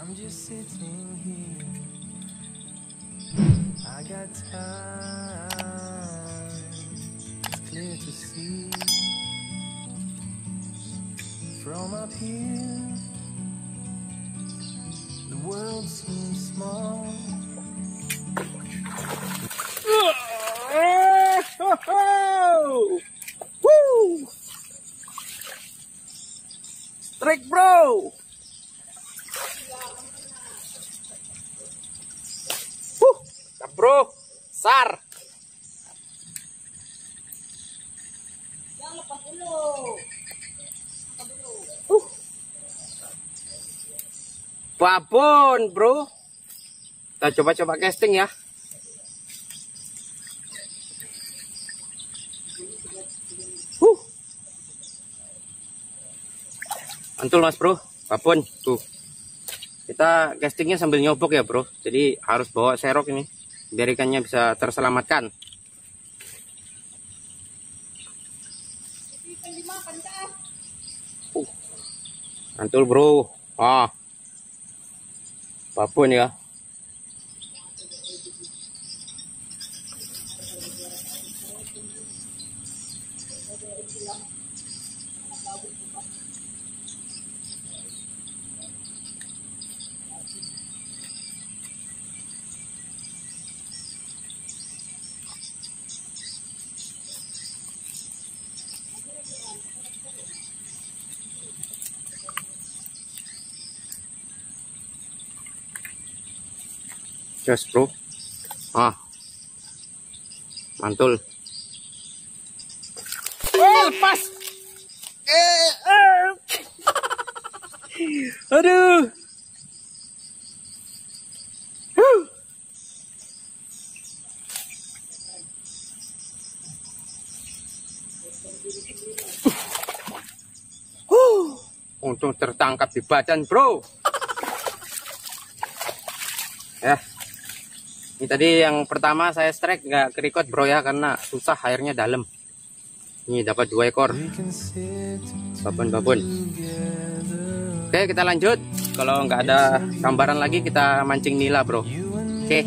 I'm just sitting here. I got time. It's clear to see from up here. The world seems small. Woo! Strike bro! Bro, sar. Uh. Babon, bro. Kita coba-coba casting ya. Huh. Mantul mas bro, babon tuh. Kita castingnya sambil nyobok ya bro. Jadi harus bawa serok ini, biar ikannya bisa terselamatkan. Uh. Mantul bro. Ah. Babon ya. Jos bro. Ah. Mantul. Oh, lepas. Eh, eh. Aduh. Huh. Huh. Untung tertangkap di badan, bro. Ya. Ini tadi yang pertama saya strike nggak kerikot bro ya karena susah airnya dalam. Ini dapat dua ekor babon-babon. Oke kita lanjut. Kalau nggak ada gambaran lagi kita mancing nila bro. Oke.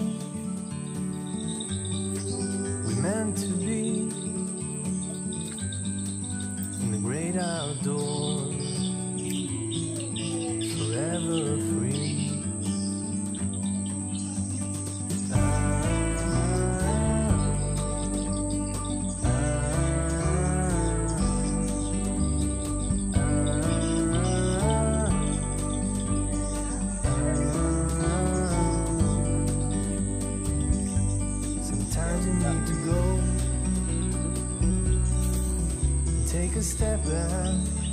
Take a step back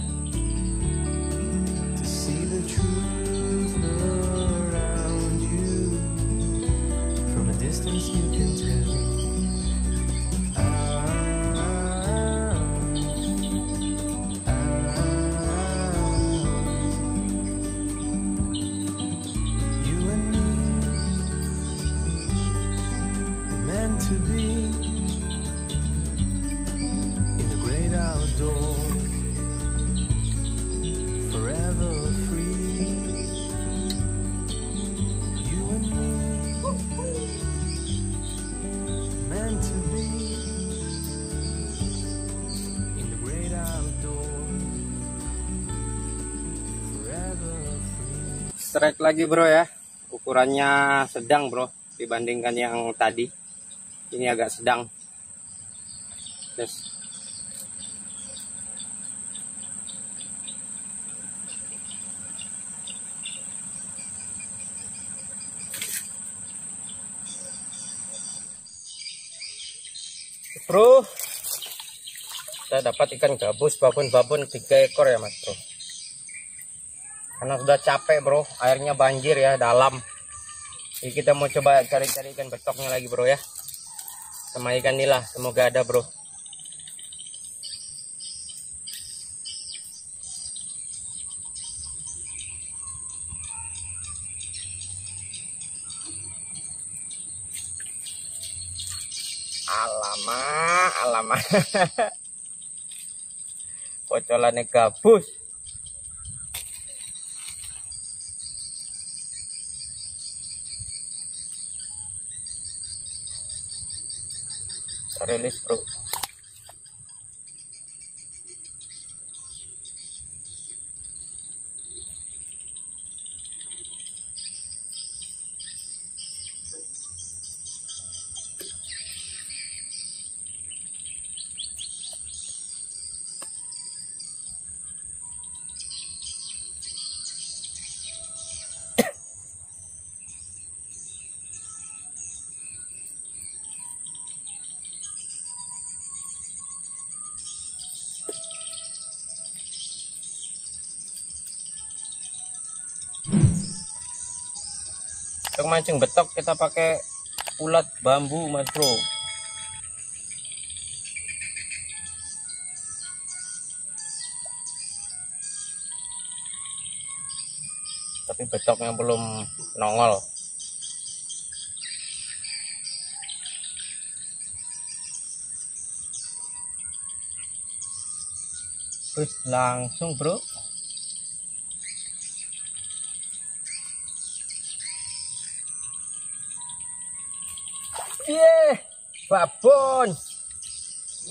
Strike lagi bro ya. Ukurannya sedang bro dibandingkan yang tadi. Ini agak sedang. Yes. Bro, saya dapat ikan gabus babon-babon tiga ekor ya mas bro karena sudah capek bro. Airnya banjir ya dalam. Jadi kita mau coba cari-cari ikan betoknya lagi bro ya. Sama ikan nila semoga ada bro. Alama alama kocolannya gabus rilis bro. Mancing betok kita pakai ulat bambu mas bro. Tapi betoknya belum nongol. Wih, langsung bro Iya, babon.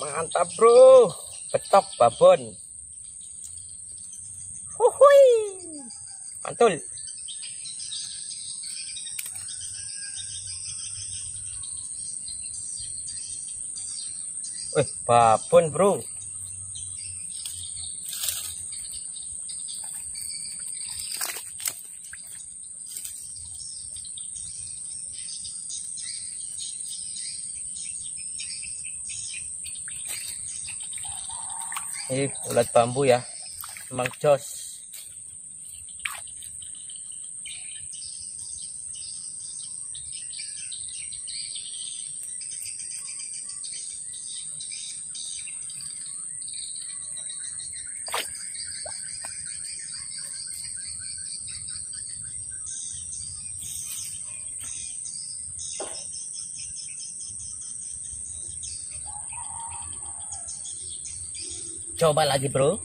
Mantap, Bro. Betok babon. Huhui. Mantul. Wih, babon, Bro. Ini ulat bambu ya. Emang jos. Coba lagi, Bro.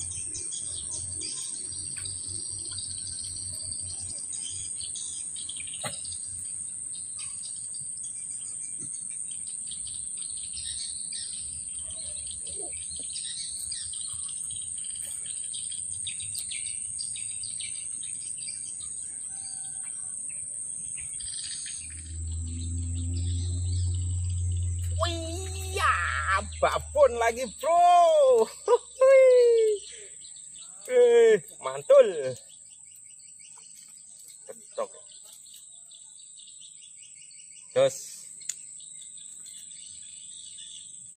Wih, ya, babon lagi, Bro. Eh, mantul. Betok. Terus